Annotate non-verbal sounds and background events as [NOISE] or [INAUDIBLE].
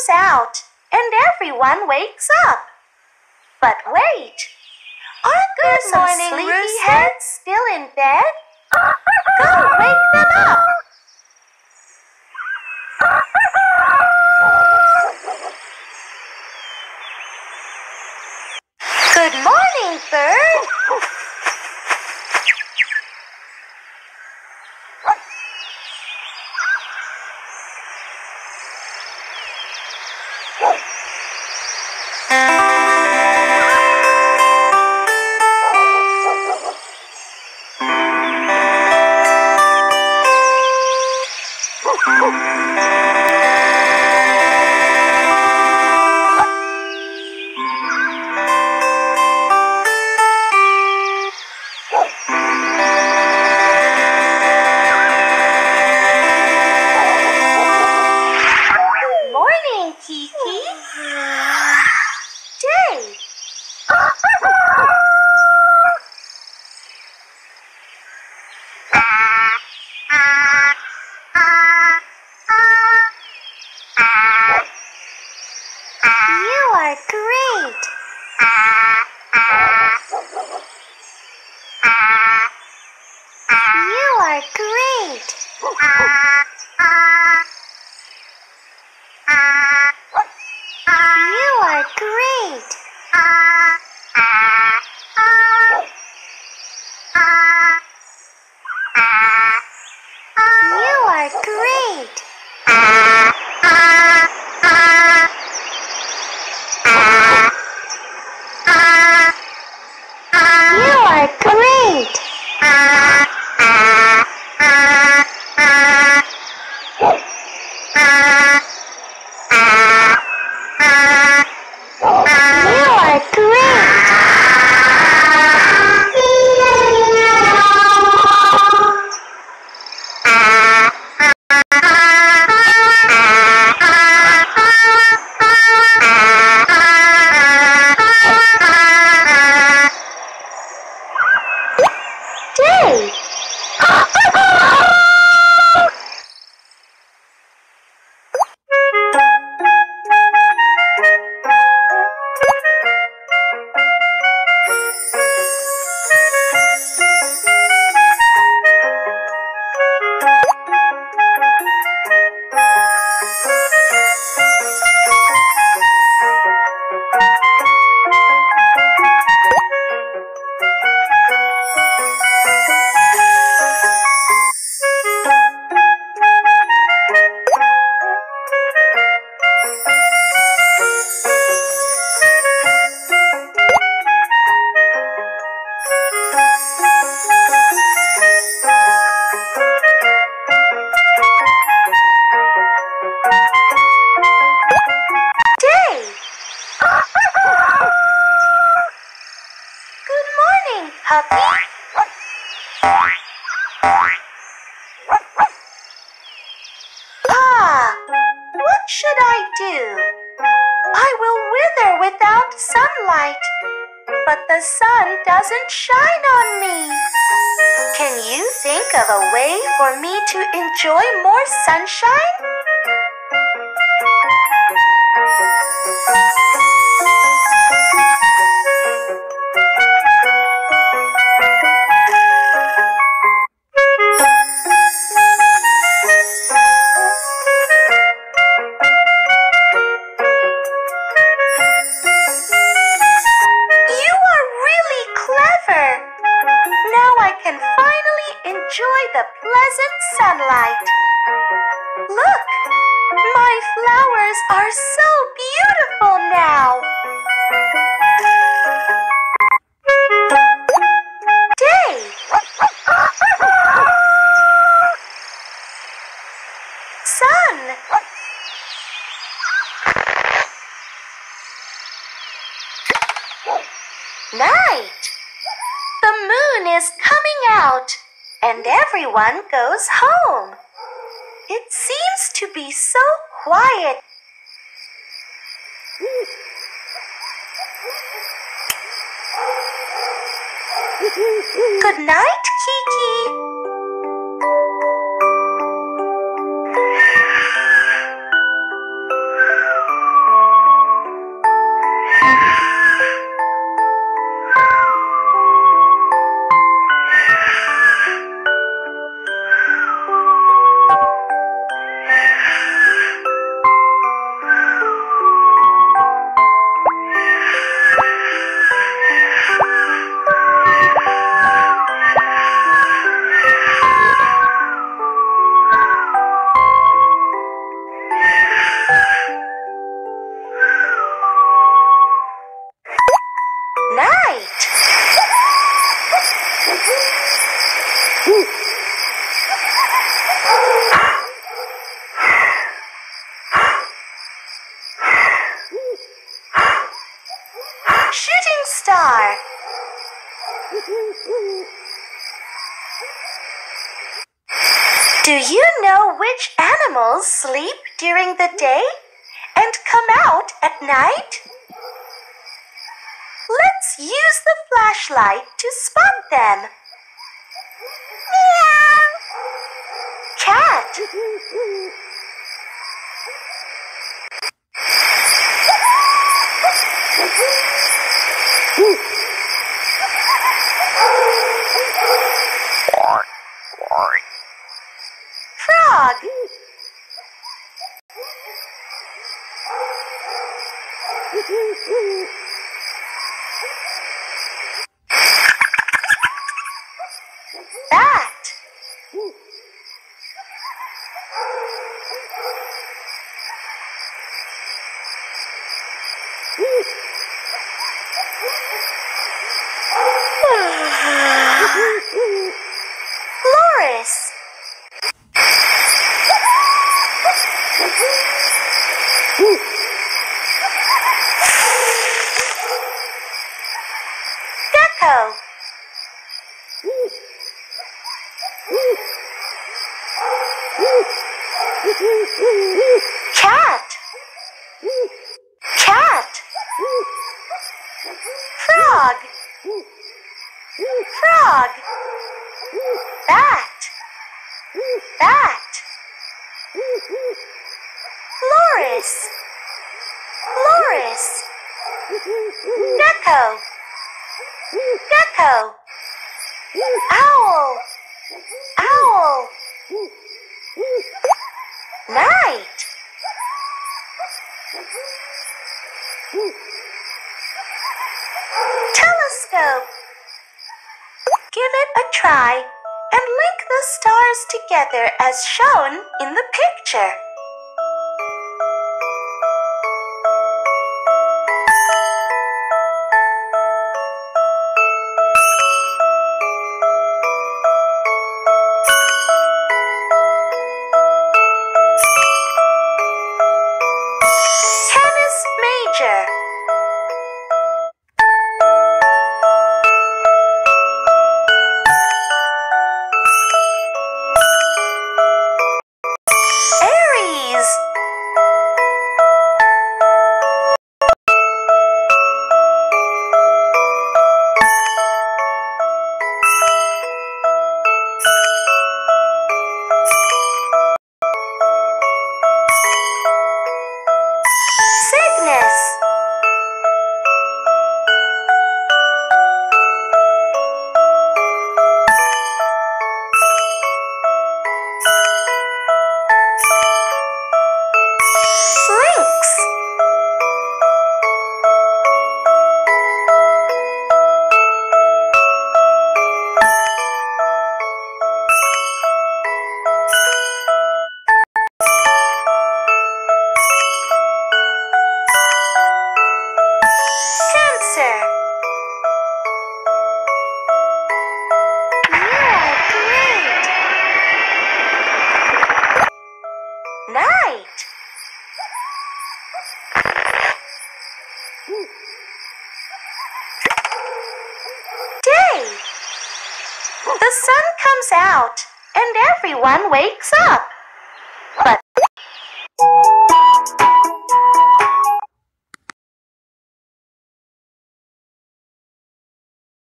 comes out and everyone wakes up. But wait, aren't there Good some morning, sleepy Rooster. heads still in bed? Go wake them up. Good morning, bird. Ah, what should I do? I will wither without sunlight, but the sun doesn't shine on me. Can you think of a way for me to enjoy more sunshine? Are so beautiful now. Day. Sun. Night. The moon is coming out and everyone goes home. It seems to be so quiet. Good night, Kiki. shooting star. Do you know which animals sleep during the day and come out at night? Let's use the flashlight to spot them. Meow. Cat. Frog. [LAUGHS] Bat. Loris. Gecko. Cat. Cat. Frog. Frog. Bat. Bat. Loris. Loris. Gecko. Gecko. Owl. Owl. Try and link the stars together as shown in the picture. Day. The sun comes out and everyone wakes up. But